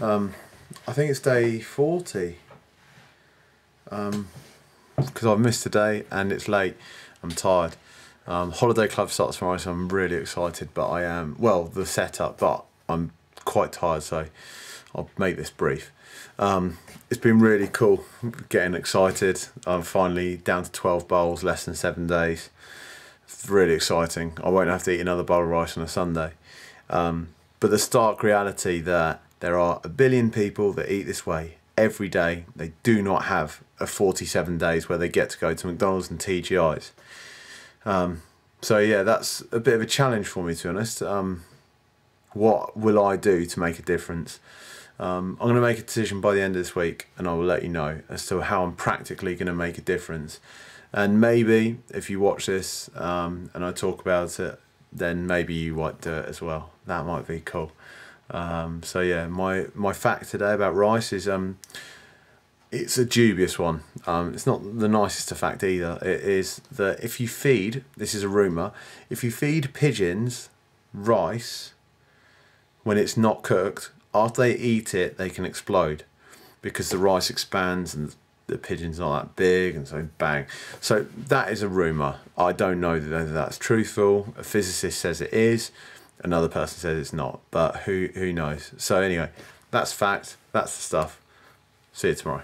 Um, I think it's day 40. Um, because I've missed a day and it's late. I'm tired. Um, Holiday Club starts tomorrow, so I'm really excited. But I am well the setup, but I'm quite tired, so I'll make this brief. Um, it's been really cool, getting excited. I'm finally down to 12 bowls, less than seven days. It's really exciting. I won't have to eat another bowl of rice on a Sunday. Um, but the stark reality that there are a billion people that eat this way every day. They do not have a 47 days where they get to go to McDonald's and TGI's. Um, so yeah, that's a bit of a challenge for me to be honest. Um, what will I do to make a difference? Um, I'm going to make a decision by the end of this week and I will let you know as to how I'm practically going to make a difference. And maybe if you watch this um, and I talk about it, then maybe you might do it as well. That might be cool. Um, so yeah, my, my fact today about rice is um, it's a dubious one. Um, it's not the nicest of fact either. It is that if you feed, this is a rumour, if you feed pigeons rice when it's not cooked, after they eat it, they can explode because the rice expands and the pigeon's not that big and so bang. So that is a rumour. I don't know whether that's truthful. A physicist says it is. Another person says it's not. But who, who knows? So anyway, that's fact. That's the stuff. See you tomorrow.